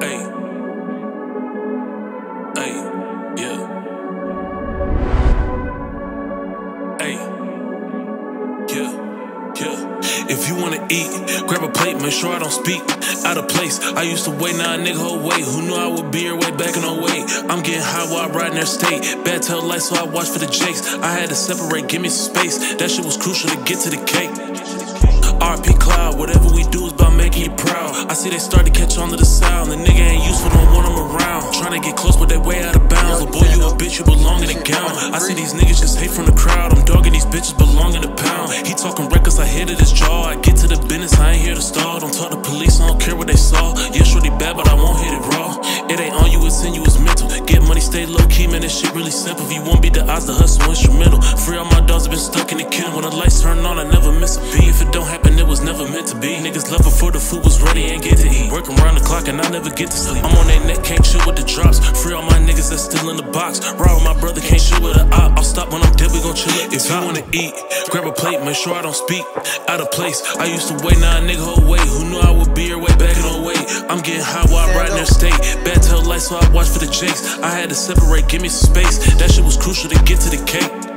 Hey. Hey. Yeah. Hey. Yeah. Yeah. If you wanna eat, grab a plate, make sure I don't speak out of place. I used to wait, now a nigga hold weight. Who knew I would be here way back in 08? I'm getting high while I ride in their state. Bad tail lights, so I watch for the jakes. I had to separate, give me some space. That shit was crucial to get to the cake. RP Cloud, whatever we do is making proud. I see they start to catch on to the sound. The nigga ain't useful, don't want him around. Trying to get close, but they way out of bounds. Little boy, you a bitch, you belong in a gown. I see these niggas just hate from the crowd. I'm dogging these bitches belong in a pound. He talking reckless, I hit it his jaw. I get to the business, I ain't here to stall. Don't talk to police, I don't care what they saw. Yeah, shorty bad, but I won't hit it raw. It ain't on you, it's in you, it's mental. Stay low key, man, this shit really simple. If you won't beat the odds, the hustle instrumental. Free all my dogs been stuck in the kennel. When the lights turn on, I never miss a beat. If it don't happen, it was never meant to be. Niggas left before the food was ready, ain't get to eat. Working around the clock and I never get to sleep. I'm on that neck, can't chill with the drops. Free all my niggas that's still in the box. Ride with my brother, can't chill with an op. I'll stop when I'm dead, we gon' chill at the If you wanna eat, grab a plate, make sure I don't speak out of place. I used to wait, now a nigga wait. Who knew I would be here way back in 08? I'm getting high while I ride in their state. Bad tail lights, so I watch for the jakes. I had to separate, give me some space. That shit was crucial to get to the cake.